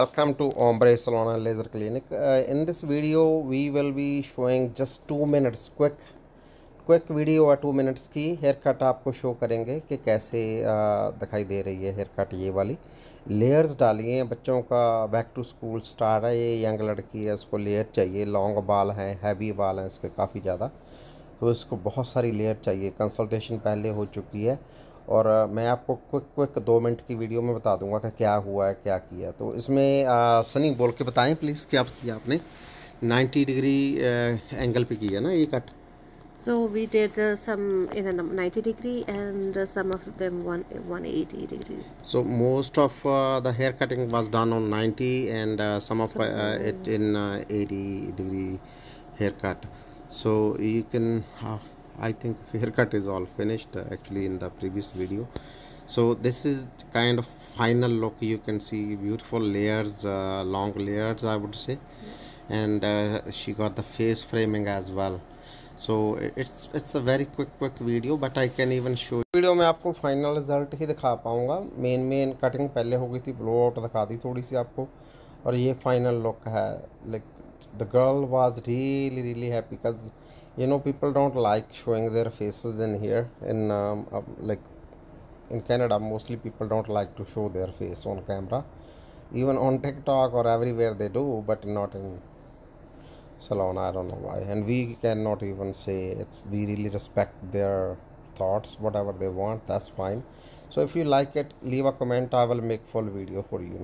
Welcome to Ombre Salon and Laser Clinic. Uh, in this video, we will be showing just two minutes quick quick video और two minutes की cut आपको show करेंगे कि कैसे uh, दिखाई दे रही है कट ये वाली। लेयर्स डालिए हैं बच्चों का बैक टू स्कूल स्टार्ट है ये यंग लड़की है उसको लेयर चाहिए लॉन्ग बाल हैं हैवी बाल हैं इसके काफ़ी ज़्यादा। तो इसको बहुत सारी लेयर चाहिए। कंसल्टेशन पहले हो चुकी है। और मैं आपको क्विक क्विक दो मिनट की वीडियो में बता दूँगा कि क्या हुआ है क्या किया तो इसमें आ, सनी बोल के बताएँ प्लीज़ क्या किया आपने? 90 डिग्री आ, एंगल पे किया ना ये cut so we did some in ninety degree and some of them one one eighty degree so most of the hair cutting was done on ninety and some of it in eighty degree hair cut so you can I think haircut is all finished uh, actually in the previous video. So this is kind of final look. You can see beautiful layers, uh, long layers I would say, and uh, she got the face framing as well. So it's it's a very quick quick video, but I can even show. Video में आपको final result ही दिखा पाऊँगा main main cutting पहले हो गई थी blow out दिखा दी थोड़ी सी आपको और ये फाइनल लुक है like the girl was really really happy because you know people don't like showing their faces in here. In um, um, like in canada mostly people don't like to show their face on camera. Even on tiktok or everywhere they do but not in salon i don't know why. And we cannot even say it's we really respect their thoughts whatever they want that's fine. So if you like it leave a comment i will make full video for you.